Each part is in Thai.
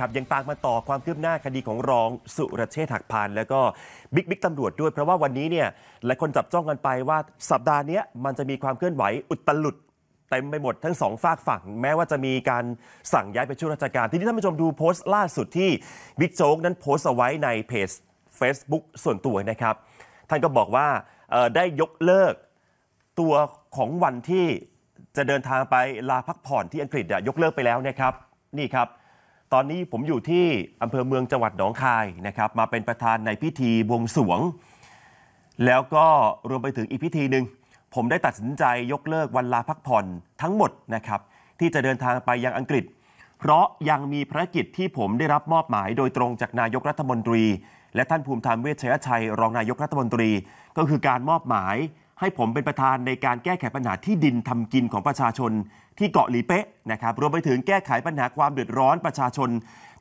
ครับยังตามมาต่อความคืบหน้าคดีของรองสุรเชษฐ์หักพาล แล้วก็บิ๊กบิ๊กตำรวจด้วย เพราะว่าวันนี้เนี่ยหลายคนจับจ้องกันไปว่าสัปดาห์นี้มันจะมีความเคลื่อนไหวอุตลุดเต็มไปหมดทั้งสองฝากฝั่ง แม้ว่าจะมีการสั่งย้ายไปช่วยราชการ ทีนี้ท่านผู้ชมดูโพสต์ล่าสุดที่บิ๊กโจ๊กนั้นโพสต์เอาไว้ในเพจ Facebook ส่วนตัวนะครับ ท่านก็บอกว่าได้ยกเลิกตัวของวันที่จะเดินทางไปลาพักผ่อนที่อังกฤษยกเลิกไปแล้วนะครับนี่ครับ ตอนนี้ผมอยู่ที่อำเภอเมืองจังหวัดหนองคายนะครับ มาเป็นประธานในพิธีบวงสรวง แล้วก็รวมไปถึงอีกพิธีหนึ่งผมได้ตัดสินใจยกเลิกวันลาพักผ่อนทั้งหมดนะครับ ที่จะเดินทางไปยังอังกฤษ เพราะยังมีภารกิจที่ผมได้รับมอบหมายโดยตรงจากนายกรัฐมนตรี และท่านภูมิธรรมเวชชยชัย รองนายกรัฐมนตรี ก็คือการมอบหมาย ให้ผมเป็นประธานในการแก้ไขปัญหาที่ดินทำกินของประชาชนที่เกาะหลีเป๊ะนะครับรวมไปถึงแก้ไขปัญหาความเดือดร้อนประชาชน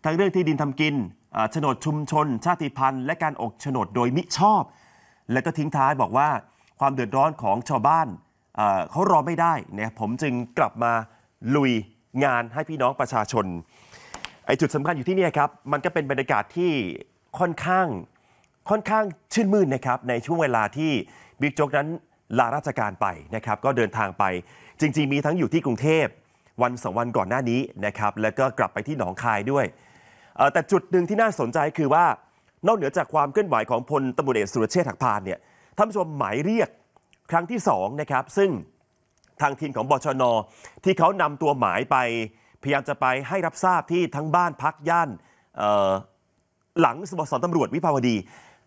ทั้งเรื่องที่ดินทำกินโฉนดชุมชน ชาติพันธุ์ และการออกโฉนดโดยมิชอบ แล้วก็ทิ้งท้ายบอกว่าความเดือดร้อนของชาวบ้านเขารอไม่ได้เนี่ยผมจึงกลับมาลุยงานให้พี่น้องประชาชนไอ้จุดสำคัญอยู่ที่นี่ครับมันก็เป็นบรรยากาศที่ค่อนข้างค่อนข้างชื่นมื่นนะครับในช่วงเวลาที่ บิ๊กโจ๊กนั้นลาราชการไปนะครับก็เดินทางไปจริง ๆ มีทั้งอยู่ที่กรุงเทพวันสองวันก่อนหน้านี้นะครับแล้วก็กลับไปที่หนองคายด้วยแต่จุดหนึ่งที่น่าสนใจคือว่านอกเหนือจากความเคลื่อนไหวของพลตำรวจเอกสุรเชษฐ์หักพานเนี่ยท่านผู้ชมหมายเรียกครั้งที่สองนะครับซึ่งทางทีมของบชน ที่เขานำตัวหมายไป พยายามจะไปให้รับทราบที่ทั้งบ้านพักย่านหลังสโมสรตำรวจวิภาวดี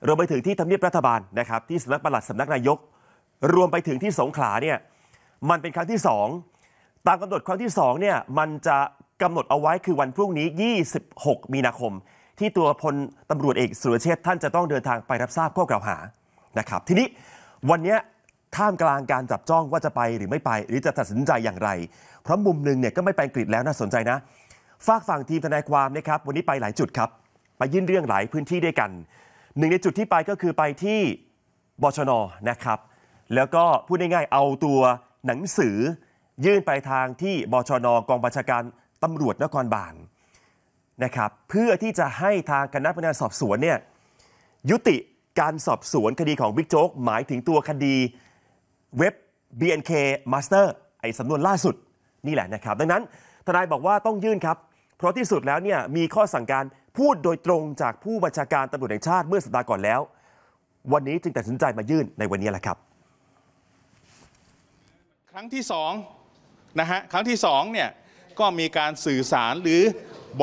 รวมไปถึงที่ทำเนียบรัฐบาลนะครับที่สำนักปลัดสำนักนายก รวมไปถึงที่สงขลาเนี่ยมันเป็นครั้งที่สองตามกำหนดครั้งที่สองเนี่ยมันจะกำหนดเอาไว้คือวันพรุ่งนี้ 26 มีนาคม ที่ตัวพลตำรวจเอกสุรเชษฐ์ท่านจะต้องเดินทางไปรับทราบข้อกล่าวหานะครับทีนี้วันนี้ท่ามกลางการจับจ้องว่าจะไปหรือไม่ไป หรือจะตัดสินใจอย่างไร เพราะมุมหนึ่งเนี่ยก็ไม่ไปอังกฤษแล้วน่าสนใจนะฝากฝั่งทีมทนายความนะครับวันนี้ไปหลายจุดครับ ไปยื่นเรื่องหลายพื้นที่ด้วยกัน หนึ่งในจุดที่ไปก็คือไปที่บชนนะครับ แล้วก็พูดง่ายๆเอาตัวหนังสือ ยื่นไปทางที่บชนกองบัญชาการตำรวจนครบาลนะครับ เพื่อที่จะให้ทางคณะพนักงานสอบสวนเนี่ยยุติการสอบสวนคดีของบิ๊กโจ๊กหมายถึงตัวคดีเว็บ BNK Master ไอ้สำนวนล่าสุดนี่แหละนะครับ ดังนั้นทนายบอกว่าต้องยื่นครับ เพราะที่สุดแล้วเนี่ยมีข้อสั่งการ พูดโดยตรงจากผู้บัญชาการตำรวจแห่งชาติเมื่อสัปดาห์ก่อนแล้ว วันนี้จึงตัดสินใจมายื่นในวันนี้แหละครับ ครั้งที่สองนะฮะครั้งที่สองเนี่ยก็มีการสื่อสารหรือ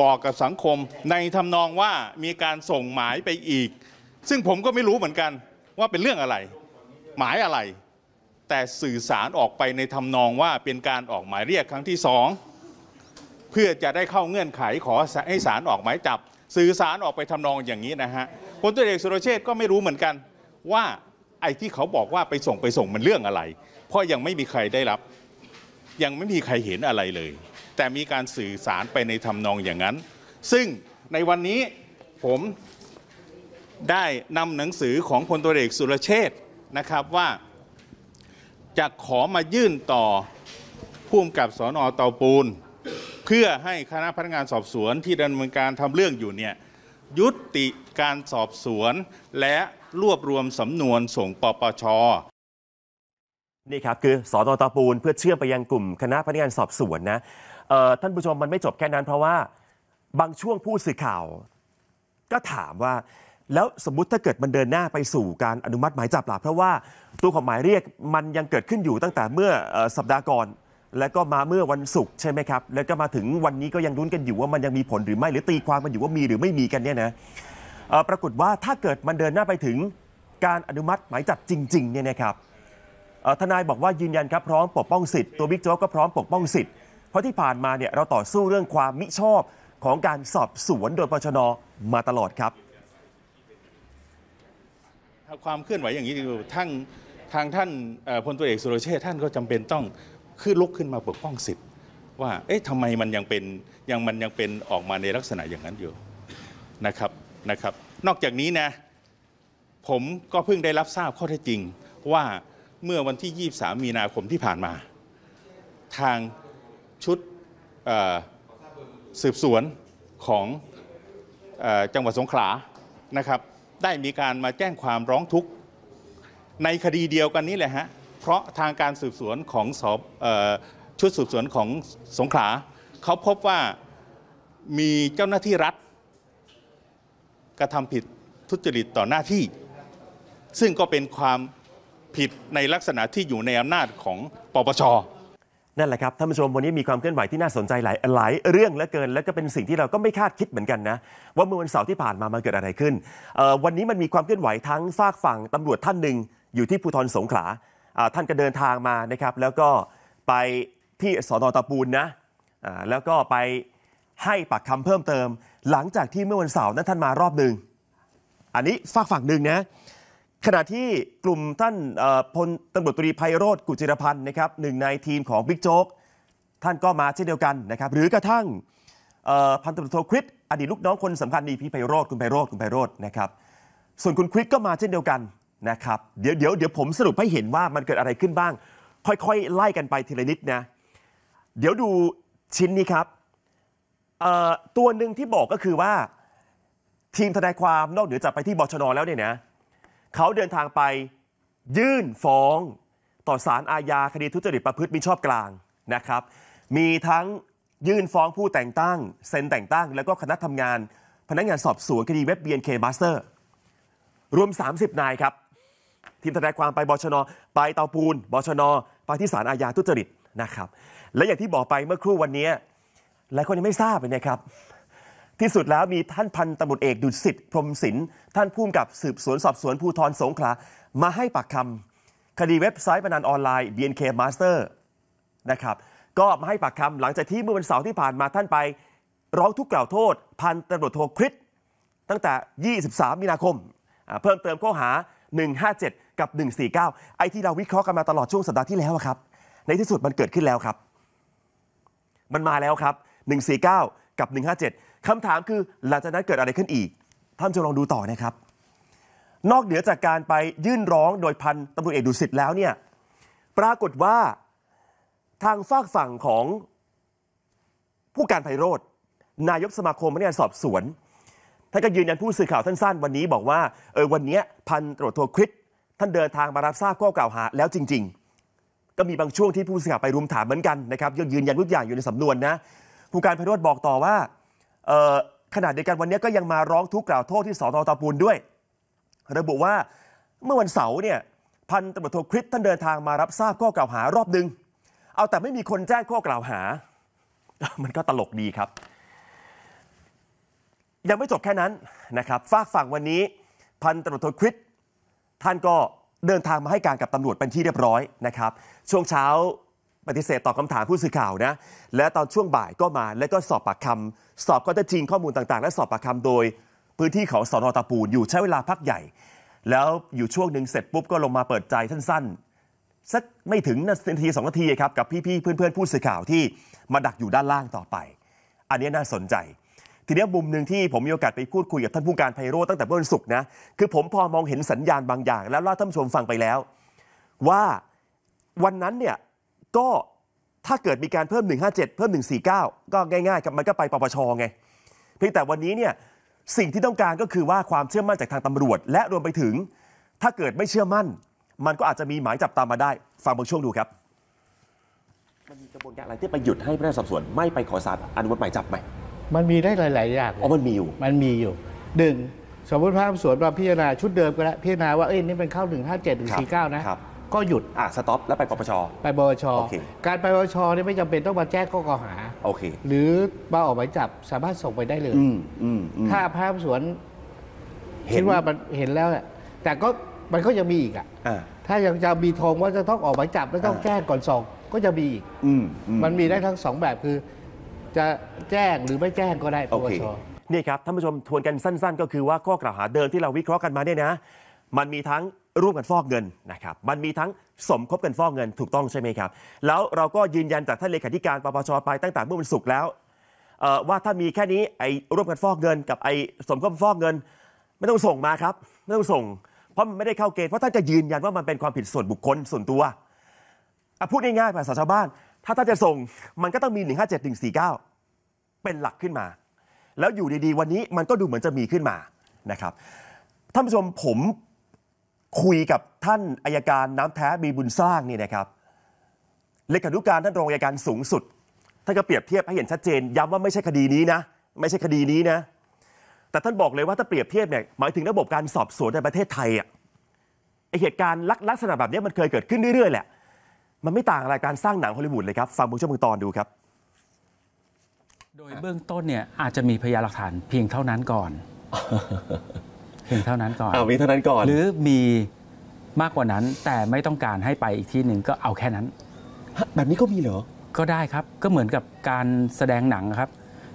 บอกกับสังคมในทำนองว่ามีการส่งหมายไปอีก ซึ่งผมก็ไม่รู้เหมือนกันว่าเป็นเรื่องอะไร หมายอะไร แต่สื่อสารออกไปในทำนองว่าเป็นการออกหมายเรียกครั้งที่สองเพื่อจะได้เข้าเงื่อนไขขอให้ศาลออกหมายจับ สื่อสารออกไปทำนองอย่างนี้นะฮะพลตำรวจเอกสุรเชษก็ไม่รู้เหมือนกันว่าไอ้ที่เขาบอกว่าไปส่งไปส่งมันเรื่องอะไร เพราะยังไม่มีใครได้รับ ยังไม่มีใครเห็นอะไรเลย แต่มีการสื่อสารไปในทำนองอย่างนั้น ซึ่งในวันนี้ผมได้นำหนังสือของพลตัวเอกสุรเชษนะครับว่าจะขอมายื่นต่อผู้กำกับสอนอเตาปูน เพื่อให้คณะพนักงานสอบสวนที่ดำเนินการทำเรื่องอยู่เนี่ยยุติการสอบสวน และรวบรวมสำนวนส่งปปชนี่ครับคือสอนอตาปูนเพื่อเชื่อมไปยังกลุ่มคณะพนักงานสอบสวนนะท่านผู้ชมมันไม่จบแค่นั้นเพราะว่าบางช่วงผู้สื่อข่าว ก็ถามว่า แล้วสมมุติถ้าเกิดมันเดินหน้าไปสู่การอนุมัติหมายจับล่ะเพราะว่าตัวของหมายเรียกมันยังเกิดขึ้นอยู่ตั้งแต่เมื่ออสัปดาห์ก่อน แล้วก็มาเมื่อวันศุกร์ใช่ไหมครับ แล้วก็มาถึงวันนี้ก็ยังรุ้นกันอยู่ว่ามันยังมีผลหรือไม่หรือตีความมันอยู่ว่ามีหรือไม่มีกันเนี่ยนะปรากฏว่าถ้าเกิดมันเดินหน้าไปถึงการอนุมัติหมายจับจริงๆเนี่ยนะครับทนายบอกว่ายืนยันครับพร้อมปกป้องสิทธิ์ตัวบิ๊กโจ๊กก็พร้อมปกป้องสิทธิ์เพราะที่ผ่านมาเนี่ยเราต่อสู้เรื่องความมิชอบของการสอบสวนโดยปชนมาตลอดครับความเคลื่อนไหวอย่างนี้คือทางทางท่านพลตัวเอกสุรเชษท่านก็จำเป็นต้อง ขึ้นลุกขึ้นมาปกป้องสิทธิ์ ว่าเอ๊ะทำไมมันยังเป็นยังมันยังเป็นออกมาในลักษณะอย่างนั้นอยู่นะครับนะครับ นอกจากนี้นะผมก็เพิ่งได้รับทราบข้อเท็จจริงว่าเมื่อวันที่ 23 มีนาคมที่ผ่านมา ทางชุดสืบสวนของอจังหวัดสงขลานะครับ ได้มีการมาแจ้งความร้องทุกข์ในคดีเดียวกันนี้แหละฮะ เพราะทางการสืบสวนของสอบชุดสืบสวนของสงขลาเขาพบว่ามีเจ้าหน้าที่รัฐ กระทำผิดทุจริตต่อหน้าที่ ซึ่งก็เป็นความผิดในลักษณะที่อยู่ในอำนาจของปปชนั่นแหละครับท่านผู้ชมวันนี้มีความเคลื่อนไหวที่น่าสนใจหลายหลายเรื่องเหลือเกิน และก็เป็นสิ่งที่เราก็ไม่คาดคิดเหมือนกันนะ ว่าเมื่อวันเสาร์ที่ผ่านมามันเกิดอะไรขึ้นวันนี้มันมีความเคลื่อนไหวทั้งฝากฝั่งตำรวจท่านหนึ่งอยู่ที่ภูธรสงขลา ท่านก็เดินทางมานะครับ แล้วก็ไปที่สอนอตะปูนนะแล้วก็ไปให้ปากคำเพิ่มเติม หลังจากที่เมื่อวันเสาร์นั้นท่านมารอบหนึ่งอันนี้ฝากฝั่งหนึ่งนะขณะที่กลุ่มท่านพลตำรวจตรีไพโรธกุจิรพันธ์นะครับหนึ่งในทีมของบิ๊กโจ๊กท่านก็มาเช่นเดียวกันนะครับ หรือกระทั่งพันตำรวจโทคริสอดีตลูกน้องคนสำคัญนี่พี่ไพโรธคุณไพโรธคุณไพโรธนะครับส่วนคุณคริสก็มาเช่นเดียวกัน นะครับเดี๋ยวเดี๋ยวเดี๋ยวผมสรุปให้เห็นว่ามันเกิดอะไรขึ้นบ้าง ค่อยๆ ไล่กันไปทีละนิดนะ เดี๋ยวดูชิ้นนี้ครับตัวหนึ่งที่บอกก็คือว่า ทีมทนายความนอกเหนือจากไปที่บชนแล้วเนี่ยนะเขาเดินทางไปยื่นฟ้องต่อศาลอาญาคดีทุจริตประพฤติมิชอบกลางนะครับ มีทั้งยื่นฟ้องผู้แต่งตั้ง เซ็นแต่งตั้ง แล้วก็คณะทำงาน พนักงานสอบสวนคดีเว็บ BNK Master รวม 30 นายครับ ทีมทนายความไปบชน ไปเตาปูนบชน ไปที่ศาลอาญาทุจริตนะครับ และอย่างที่บอกไปเมื่อครู่วันนี้หลายคนยังไม่ทราบเลยนะครับ ที่สุดแล้วมีท่านพันตำรวจเอกดุสิตพรมศิลป์ท่านผู้กำกับสืบสวนสอบสวนภูธรสงขลามาให้ปากคำคดีเว็บไซต์พนันออนไลน์ BNK Master นะครับก็มาให้ปากคำหลังจากที่เมื่อวันเสาร์ที่ผ่านมาท่านไป ร้องทุกข์กล่าวโทษ พันตำรวจโทคริสตั้งแต่ 23 มีนาคม เพิ่มเติมข้อหา 157 กับ 149 ไอ้ที่เราวิเคราะห์กันมาตลอดช่วงสัปดาห์ที่แล้วอะครับ ในที่สุดมันเกิดขึ้นแล้วครับ มันมาแล้วครับ 149 กับ 157คำถามคือหลังจากนั้นเกิดอะไรขึ้นอีก ท่านจะลองดูต่อนะครับ นอกเหนือจากการไปยื่นร้องโดยพันตำรวจเอกดุสิตแล้วเนี่ยปรากฏว่าทางฝากฝั่งของผู้การไพโรธนายกสมาคมพนักงานสอบสวน ท่านก็ยืนยันผู้สื่อข่าวท่านสั้นวันนี้บอกว่าเออวันนี้พันตำรวจโทคริสท่านเดินทางมารับทราบข้อกล่าวหาแล้วจริง ๆ ก็มีบางช่วงที่ผู้สื่อข่าวไปรุมถามเหมือนกันนะครับยังยืนยันทุกอย่างอยู่ในสำนวนนะผู้การไพโรธบอกต่อว่าขณะเดียวกันวันนี้ก็ยังมาร้องทุกข์กล่าวโทษที่สอนอตาปูนด้วย ระบุว่าเมื่อวันเสาร์เนี่ยพันตำรวจโทคริสท่านเดินทางมารับทราบข้อกล่าวหารอบหนึ่งเอาแต่ไม่มีคนแจ้งข้อกล่าวหา มันก็ตลกดีครับ ยังไม่จบแค่นั้นนะครับฝากฝั่งวันนี้พันตำรวจโทคริสท่านก็เดินทางมาให้การกับตำรวจเป็นที่เรียบร้อยนะครับ ช่วงเช้าปฏิเสธตอบคำถามผู้สื่อข่าวนะและตอนช่วงบ่ายก็มาแล้วก็สอบปากคำสอบข้อเท็จจริงข้อมูลต่างๆ และสอบปากคำโดย พื้นที่ของสอนอตาปูนอยู่ใช้เวลาพักใหญ่ แล้วอยู่ช่วงหนึ่งเสร็จปุ๊บก็ลงมาเปิดใจสั้นๆสักไม่ถึงนาทีสองนาทีครับกับพี่ๆเพื่อนๆผู้สื่อข่าวที่มาดักอยู่ด้านล่างต่อไป อันนี้น่าสนใจ ทีนี้มุมหนึ่งที่ผมมีโอกาสไปพูดคุยกับท่านผู้การไพโรจน์ตั้งแต่เมื่อวันศุกร์นะคือผมพอมองเห็นสัญญาณบางอย่าง แล้วเล่าท่านผู้ชมฟังไปแล้ว ว่าวันนั้นเนี่ยก็ถ้าเกิดมีการเพิ่ม 157 เพิ่ม 149 ก็ง่ายๆครับมันก็ไปปปชไงเพียงแต่วันนี้เนี่ยสิ่งที่ต้องการก็คือว่าความเชื่อมั่นจากทางตำรวจ และรวมไปถึง ถ้าเกิดไม่เชื่อมั่น มันก็อาจจะมีหมายจับตามมาได้ ฟังบางช่วงดูครับ มันมีกระบวนการอะไรที่ไปหยุดให้พนักงานสอบสวนไม่ไปขอสารอนุมัติหมายจับไหม มันมีได้หลาย ๆ อย่างอ๋อมันมีอยู่ มันมีอยู่หนึ่งสมมติพนักงานสอบสวนมาพิจารณาชุดเดิมก็แล้วพิจารณาว่าเอ้ยนี่เป็นเข้า 157ถึง49 นะ ครับ ก็หยุดอะสต็อปแล้วไปปปช ไปบวชโอเค การไปบวชเนี่ยไม่จำเป็นต้องมาแจ้งข้อกล่าวหา โอเค หรือมาออกหมายจับสามารถส่งไปได้เลย อืมอืมอืม ถ้าพนักงานสอบสวนเห็น คิดว่ามันเห็นแล้วอะแต่ก็มันก็ยังมีอีกอะ อ่า ถ้ายังจะมีธงว่าจะต้องออกหมายจับแล้วต้องอ่า แจ้งก่อนส่งก็จะมีอีก อืมอืมันมีได้ทั้งสองแบบคือ จะแจ้งหรือไม่แจ้งก็ได้ปโอวเคชนี่ครับท่านผู้ชมทวนกันสั้น ๆ ก็คือว่าข้อกล่าวหาเดิมที่เราวิเคราะห์กันมาเนี่ยนะ มันมีทั้งร่วมกันฟอกเงินนะครับ มันมีทั้งสมคบกันฟอกเงินถูกต้องใช่ไหมครับ แล้วเราก็ยืนยันจากท่านเลขาธิการปปชไปตั้งแต่เมื่อวันศุกร์แล้วเอ่อว่าถ้ามีแค่นี้ไอ้ร่วมกันฟอกเงิน กับไอ้สมคบกันฟอกเงิน ไม่ต้องส่งมาครับไม่ต้องส่ง เพราะมันไม่ได้เข้าเกณฑ์เพราะท่านจะยืนยันว่ามันเป็นความผิดส่วนบุคคลส่วนตัวอะพูดง่ายๆภาษาชาวบ้าน ถ้าท่านจะส่งมันก็ต้องมี 157 149 เป็นหลักขึ้นมา แล้วอยู่ดีๆ วันนี้มันก็ดูเหมือนจะมีขึ้นมานะครับท่านผู้ชมผมคุยกับท่านอายการน้ำแท้มีบุญสร้างนี่นะครับเลขานุการท่านรองอายการสูงสุดท่านก็เปรียบเทียบให้เห็นชัดเจนย้ำว่าไม่ใช่คดีนี้นะ ไม่ใช่คดีนี้นะ แต่ท่านบอกเลยว่าถ้าเปรียบเทียบเนี่ยหมายถึงระบบการสอบสวนในประเทศไทยอะไอเหตุการณ์ลักษณะแบบนี้มันเคยเกิดขึ้นเรื่อยๆแหละ มันไม่ต่างอะไรการสร้างหนังฮอลลีวูดเลยครับ ฟังผู้ชมมือตอนดูครับ โดยเบื้องต้นเนี่ยอาจจะมีพยานหลักฐานเพียงเท่านั้นก่อน เพียงเท่านั้นก่อนอ้าวมีเท่านั้นก่อน หรือมีมากกว่านั้นแต่ไม่ต้องการให้ไปอีกที่หนึ่งก็เอาแค่นั้น แบบนี้ก็มีเหรอ ก็ได้ครับก็เหมือนกับการแสดงหนังครับ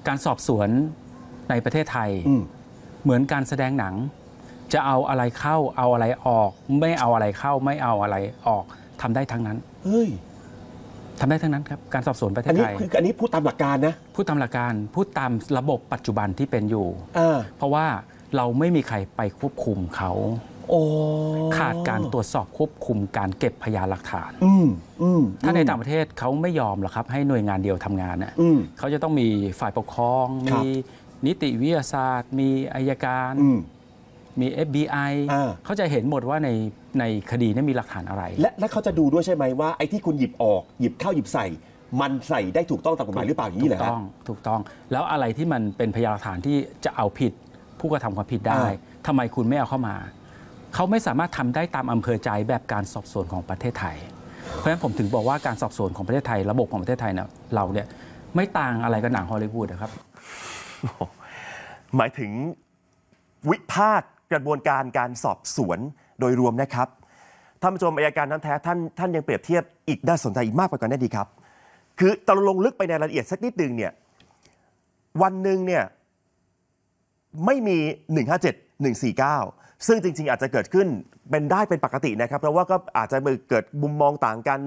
การสอบสวนในประเทศไทย อืม เหมือนการแสดงหนัง จะเอาอะไรเข้าเอาอะไรออก ไม่เอาอะไรเข้าไม่เอาอะไรออก ทำได้ทั้งนั้นเฮ้ยทำได้ทั้งนั้นครับ การสอบสวนประเทอันศนี้ไทยคืออันนี้พูดตามหลักการนะ พูดตามหลักการ พูดตามระบบปัจจุบันที่เป็นอยู่อ่าเพราะว่าเราไม่มีใครไปควบคุมเขาโอ้ขาดการตรวจสอบควบคุมการเก็บพยานหลักฐานอืมอืมถ้าในต่างประเทศเขาไม่ยอมหรอกครับ ให้หน่วยงานเดียวทำงานน่ะอืมเขาจะต้องมีฝ่ายปกครองครับมีนิติวิทยาศาสตร์ มีอายการอืมมี FBI อ่าเขาจะเห็นหมดว่าใน ในคดีนี้มีหลักฐานอะไร และและเขาจะดูด้วยใช่ไหมว่าไอ้ที่คุณหยิบออกหยิบเข้าหยิบใส่ มันใส่ได้ถูกต้องตามกฎหมายหรือเปล่าอย่างนี้เหรอถูกฮะ ต้องถูกต้องแล้วอะไรที่มันเป็นพยานหลักฐานที่จะเอาผิดผู้กระทำความผิดได้อ่า ทำไมคุณไม่เอาเข้ามา เขาไม่สามารถทำได้ตามอำเภอใจแบบการสอบสวนของประเทศไทย เพราะฉะนั้นผมถึงบอกว่าการสอบสวนของประเทศไทย ระบบของประเทศไทยเนี่ยเราเนี่ยไม่ต่างอะไรกับหนังฮอลลีวูดนะครับ หมายถึงวิพากษ์กระบวนการการสอบสวน โดยรวมนะครับท่านผู้ชมอายการน้ำแท้ท่านท่านยังเปรียบเทียบอีกน่าสนใจอีกมากไปกว่านั้นดีครับ คือตะลงลึกไปในรายละเอียดสักนิดหนึ่งเนี่ยวันหนึ่งเนี่ยไม่มี 157 149 ซึ่งจริง ๆ อาจจะเกิดขึ้นเป็นได้เป็นปกตินะครับ เพราะว่าก็อาจจะเกิดมุมมองต่างกัน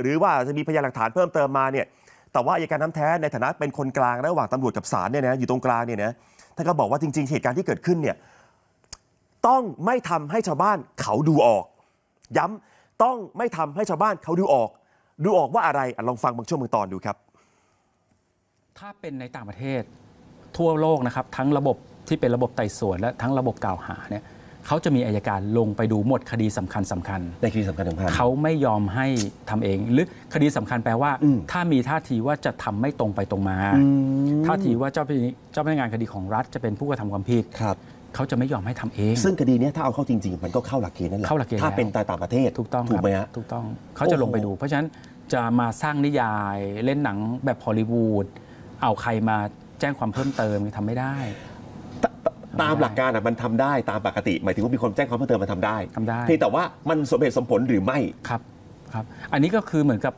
หรือว่าจจะมีพยานหลักฐานเพิ่มเติมมาเนี่ยแต่ว่าอายการน้ำแท้ในฐานะเป็นคนกลางระหว่างตำรวจกับศาลเนี่ยนะอยู่ตรงกลางเนี่ยนะท่านก็บอกว่าจริง ๆ เหตุการณ์ที่เกิดขึ้นเนี่ย ต้องไม่ทำให้ชาวบ้านเขาดูออก ย้ำต้องไม่ทำให้ชาวบ้านเขาดูออก ดูออกว่าอะไรอะลองฟังบางช่วงบางตอนดูครับ ถ้าเป็นในต่างประเทศทั่วโลกนะครับ ทั้งระบบที่เป็นระบบไต่สวนและทั้งระบบกล่าวหาเนี่ยเขาจะมีอายการลงไปดูหมดคดีสำคัญสำคัญในคดีสำคัญสำคัญเขาไม่ยอมให้ทำเอง หรือคดีสำคัญแปลว่าอืมถ้ามีท่าทีว่าจะทำไม่ตรงไปตรงมา ท่าทีว่าเจ้าพนักเจ้าพนักงานคดีของรัฐจะเป็นผู้กระทำความผิดครับ เขาจะไม่ยอมให้ทำเอง ซึ่งคดีเนี้ยถ้าเอาเข้าจริง ๆ มันก็เข้าหลักเกณฑ์นั่นแหละเข้าหลักเกณฑ์ถ้าแล้ว เป็นต่างประเทศถูกต้องถูกครับไหมฮะ ถูกต้องเขาจะลงไปดู เพราะฉะนั้นจะมาสร้างนิยายเล่นหนังแบบฮอลลีวูดเอาใครมาแจ้งความเพิ่มเติมทำไม่ได้ตามหลักการอะมันทำได้ตามปกติ หมายถึงว่ามีคนแจ้งความเพิ่มเติมมันทำได้ทำได้ เพียงแต่ว่ามันสมเหตุสมผลหรือไม่ ครับครับ อันนี้ก็คือเหมือนกับ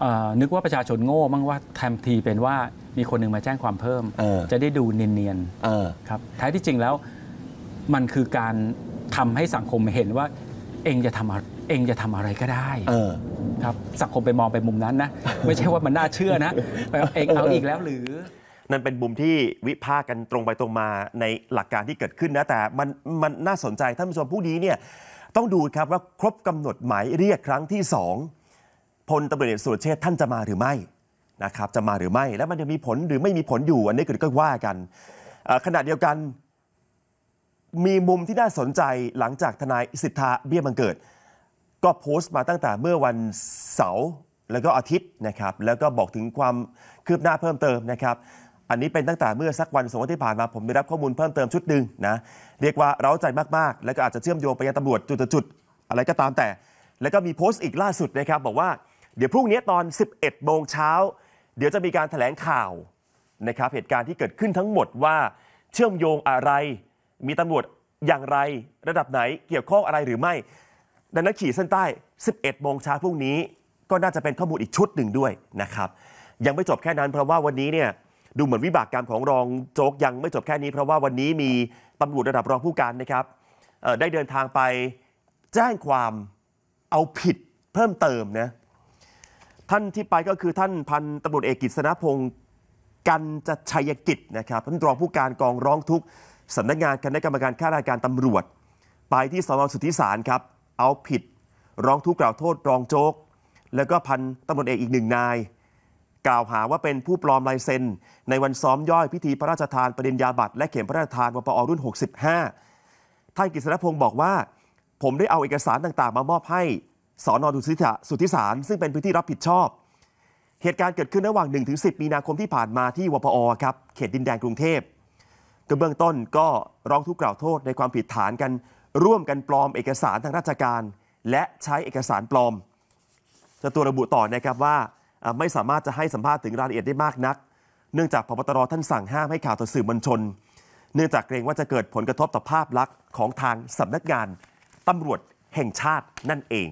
เอ่อนึกว่าประชาชนโง่มั้งว่าทำทีเป็นว่ามีคนหนึ่งมาแจ้งความเพิ่ม เออ จะได้ดูเนียนเออ ๆครับแท้ที่จริงแล้ว มันคือการทำให้สังคมเห็นว่า เองจะทำอะเองจะทำอะไรก็ได้เออครับสังคมไปมองไปมุมนั้นนะไม่ใช่ว่ามันน่าเชื่อนะไปเอาเองเอาอีกแล้วหรือนั่นเป็นมุมที่วิพากษ์กันตรงไปตรงมาในหลักการที่เกิดขึ้นนะแต่มันมันน่าสนใจท่านผู้ชมผู้นี้เนี่ยต้องดูครับว่าครบกำหนดหมายเรียกครั้งที่สองพลตำรวจเอกสุรเชษฐ์ท่านจะมาหรือไม่นะครับจะมาหรือไม่ แล้วมันจะมีผลหรือไม่มีผลอยู่อันนี้ก็ว่ากันเอ่อขณะเดียวกัน มีมุมที่น่าสนใจหลังจากทนายสิทธาเบี้ยบังเกิด ก็โพสต์มาตั้งแต่เมื่อวันเสาร์แล้วก็อาทิตย์นะครับ แล้วก็บอกถึงความคืบหน้าเพิ่มเติมนะครับ อันนี้เป็นตั้งแต่เมื่อสักวันสองวันที่ผ่านมาผมได้รับข้อมูลเพิ่มเติมชุดหนึ่งนะเรียกว่าเร้าใจมากๆ แล้วก็อาจจะเชื่อมโยงไปยังตำรวจจุดๆอะไรก็ตามแต่ แล้วก็มีโพสต์อีกล่าสุดนะครับบอกว่าเดี๋ยวพรุ่งนี้ตอน 11โมงเช้าเดี๋ยวจะมีการแถลงข่าวนะครับเหตุการณ์ที่เกิดขึ้นทั้งหมดว่าเชื่อมโยงอะไร มีตำรวจอย่างไรระดับไหนเกี่ยวข้องอะไรหรือไม่ ดังนั้นขีดเส้นใต้ 11 โมงเช้าพรุ่งนี้ ก็น่าจะเป็นข้อมูลอีกชุดหนึ่งด้วยนะครับ ยังไม่จบแค่นั้นเพราะว่าวันนี้เนี่ยดูเหมือนวิบากกรรมของรองโจ๊กยังไม่จบแค่นี้ เพราะว่าวันนี้มีตำรวจระดับรองผู้การนะครับได้เดินทางไปแจ้งความเอาผิดเพิ่มเติมนะท่านที่ไปก็คือท่านพันตำรวจเอกกิษณพงศ์กันจะชัยกิจนะครับท่านรองผู้การกองร้องทุกข์ สำนักงานคณะกรรมการข้าราชการตำรวจ ไปที่สนสุทธิสารครับ เอาผิด ร้องทุกข์กล่าวโทษรองโจ๊ก แล้วก็พันตำรวจเอกอีกหนึ่งนาย กล่าวหาว่าเป็นผู้ปลอมลายเซ็น ในวันซ้อมย่อยพิธีพระราชทานปริญญาบัตรและเข็มพระราชทานวปอรุ่น 65 ท่านกฤษณพงศ์บอกว่า ผมได้เอาเอกสารต่างๆ มามอบให้สอนอดุสิตสุทธิสาร ซึ่งเป็นพื้นที่รับผิดชอบเหตุการณ์เกิดขึ้นระหว่าง 1-10 มีนาคมที่ผ่านมาที่วปอครับ เขตดินแดงกรุงเทพ ก็เบื้องต้นก็ร้องทุกข์กล่าวโทษในความผิดฐานกัน ร่วมกันปลอมเอกสารทางราชการ และใช้เอกสารปลอมเจ้าตัวระบุต่อนะครับว่าไม่สามารถจะให้สัมภาษณ์ถึงรายละเอียดได้มากนัก เนื่องจากพบตรท่านสั่งห้ามให้ข่าวต่อสื่อมวลชน เนื่องจากเกรงว่าจะเกิดผลกระทบต่อภาพลักษณ์ของทางสำนักงานตำรวจแห่งชาตินั่นเอง